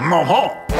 Maha!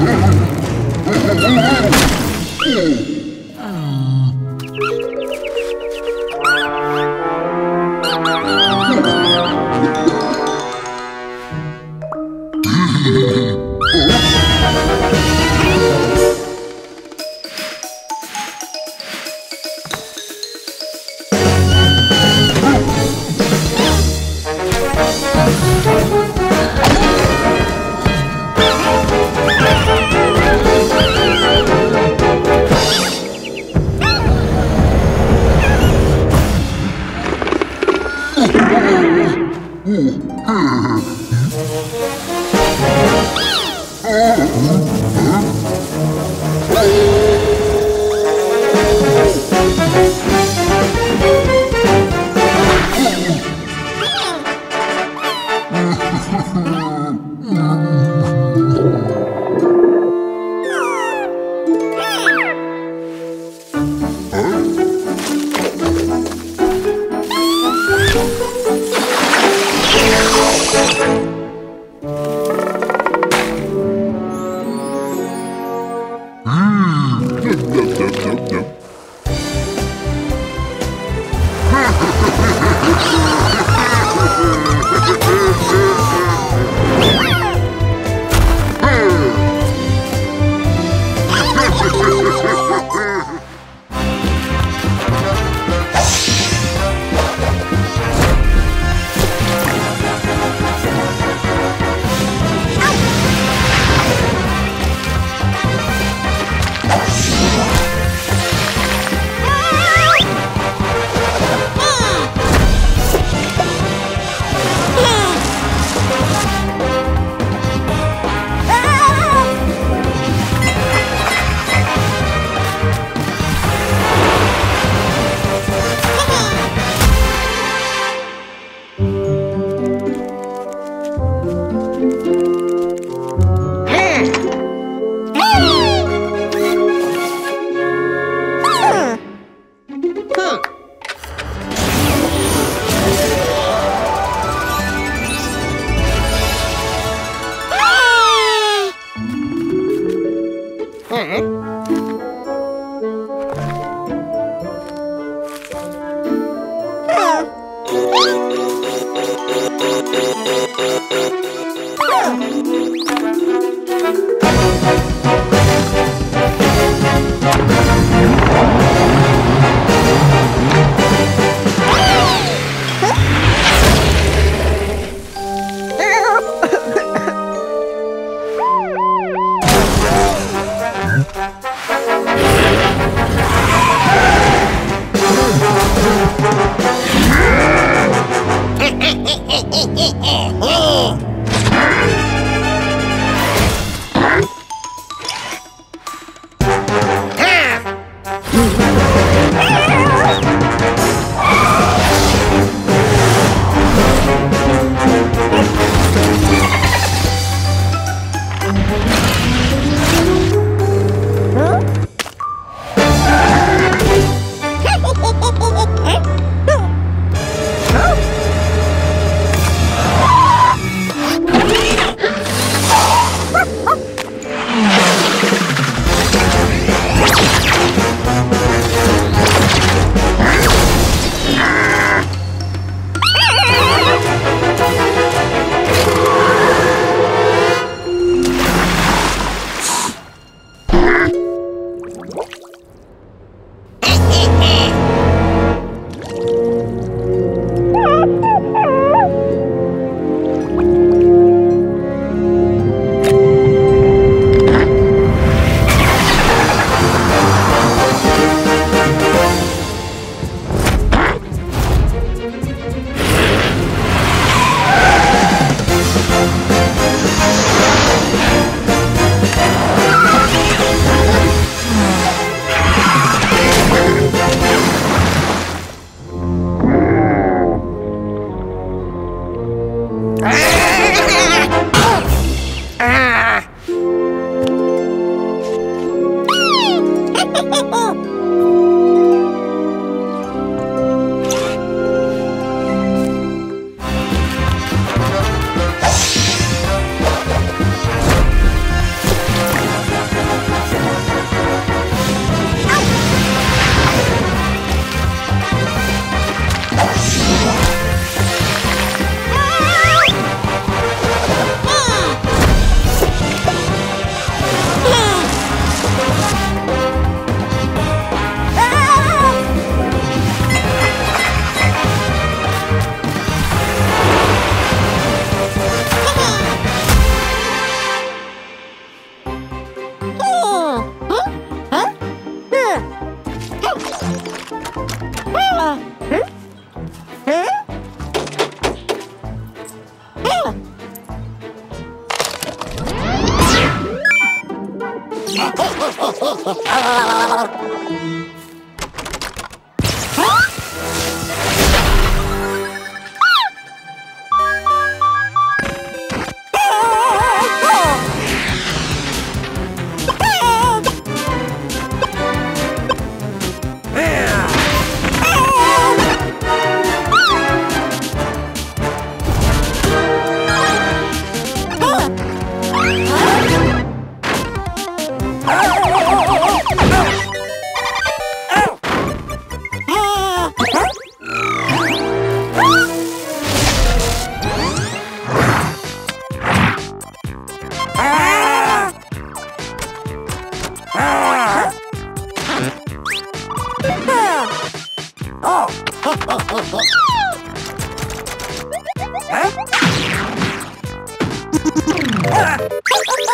Hum.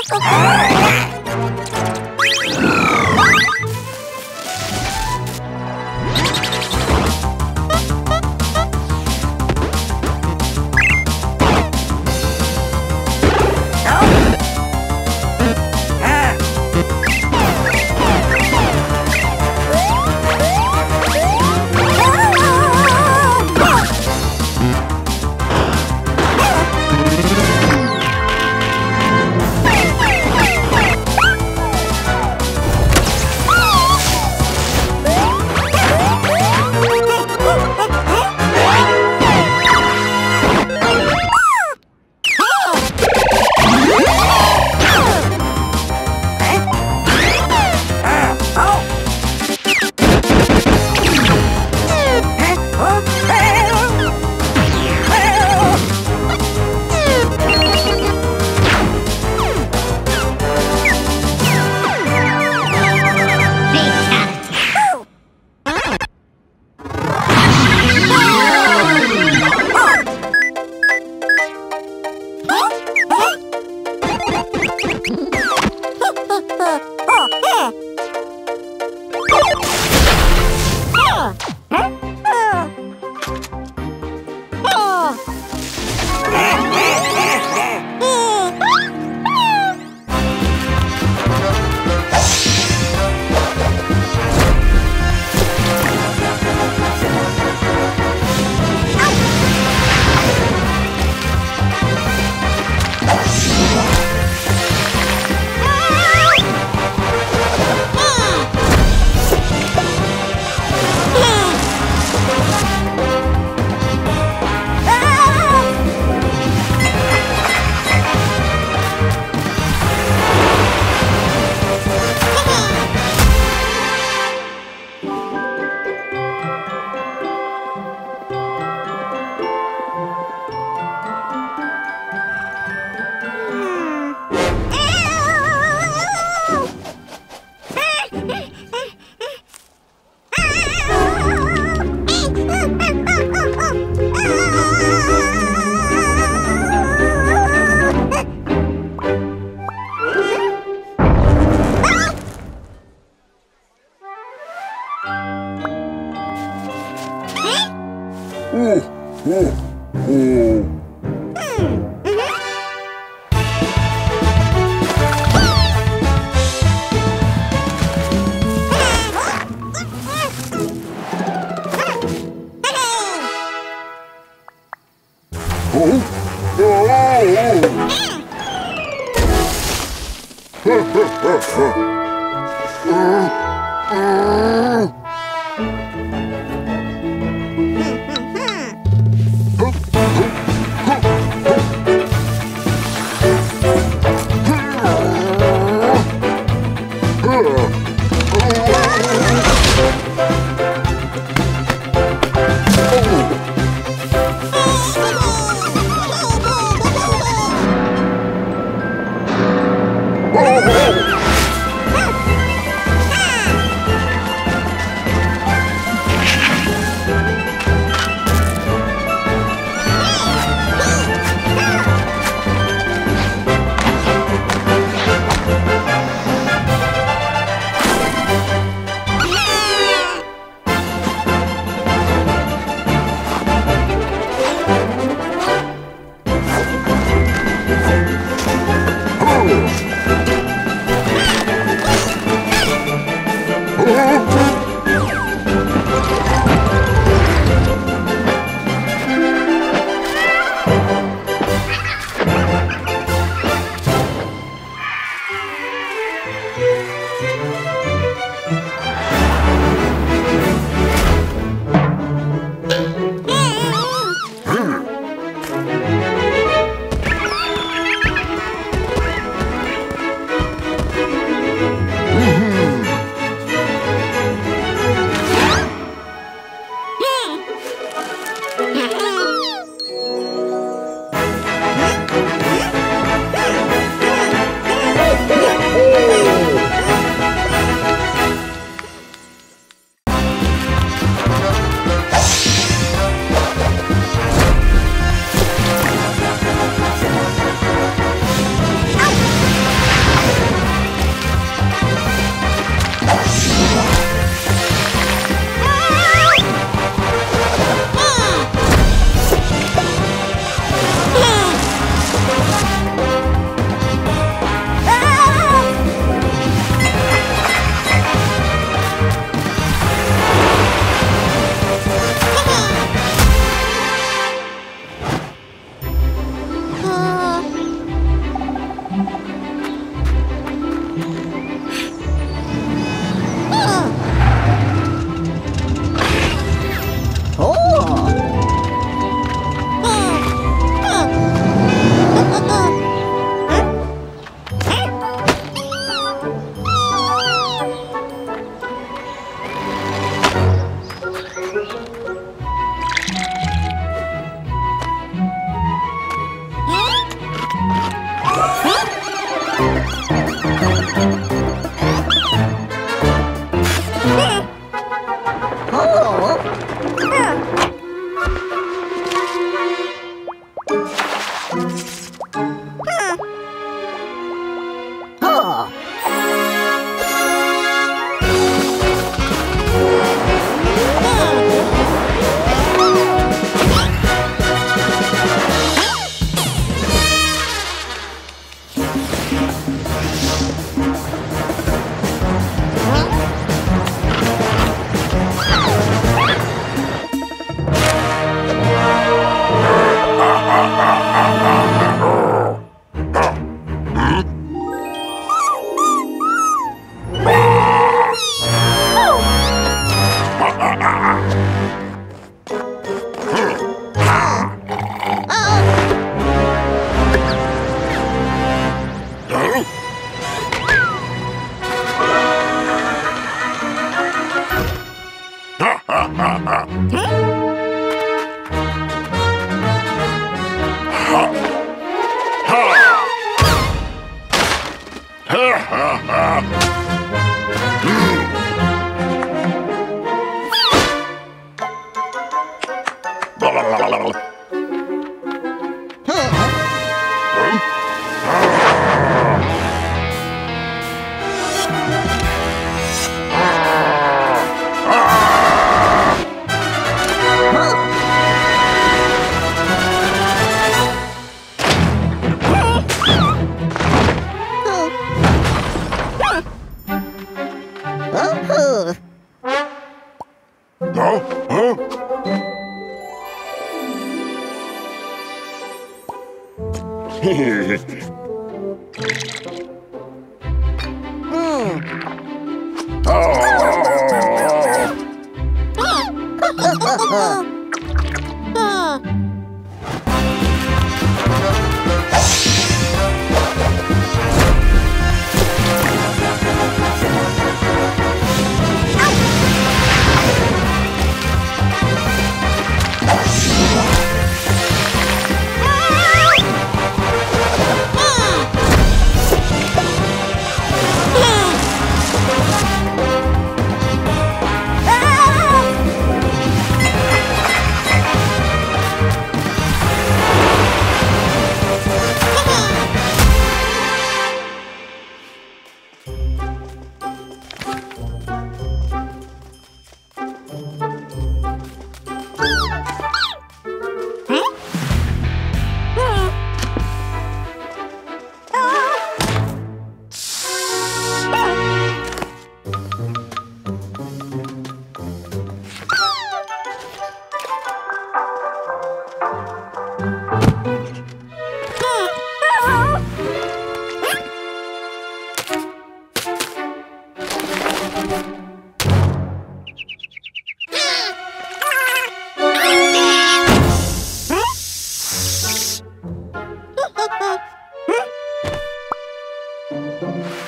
か e,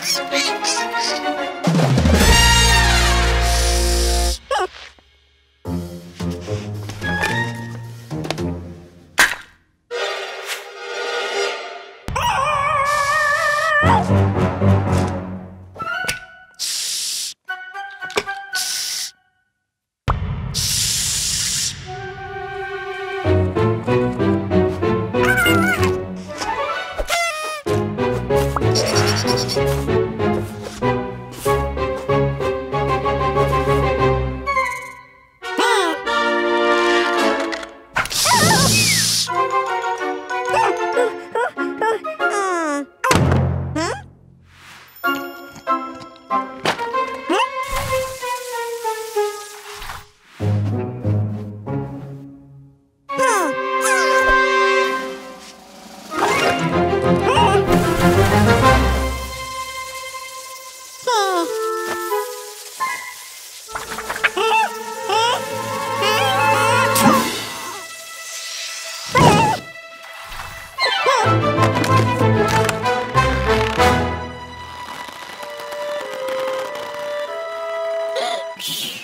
space. Shh.